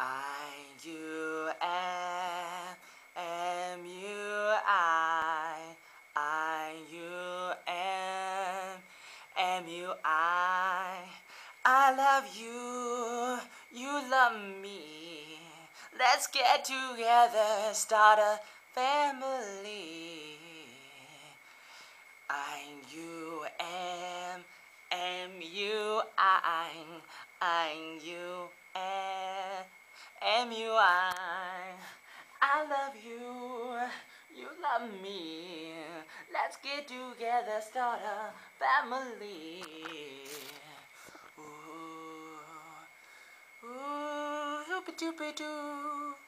I, you, M, M, you, I, I, you, M, M, you, I. I love you, you love me. Let's get together, start a family. I, you, M, M, you, I, I, you, M, M, you, I. I love you, you love me. Let's get together, start a family. Ooh, ooh, doopy doopy doo.